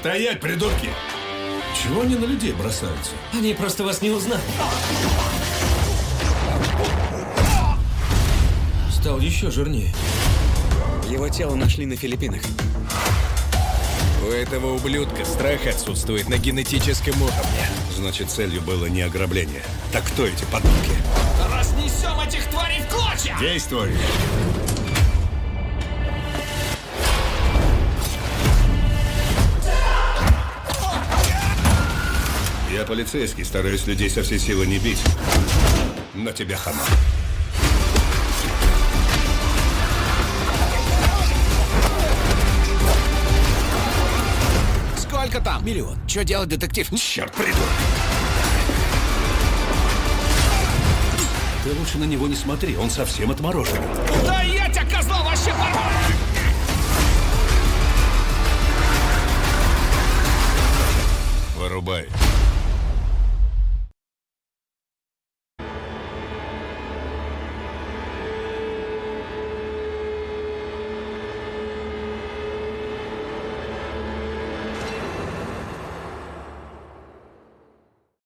Стоять, придурки! Чего они на людей бросаются? Они просто вас не узнали. Стал еще жирнее. Его тело нашли на Филиппинах. У этого ублюдка страх отсутствует на генетическом уровне. Значит, целью было не ограбление. Так кто эти подонки? Разнесем этих тварей в клочья! Действуй! Я полицейский, стараюсь людей со всей силы не бить. Но тебе хана. Сколько там? Миллион. Что делать, детектив? Черт, придурок! Ты лучше на него не смотри, он совсем отморожен. Да я тебя, козла, вообще порвал! Вырубай.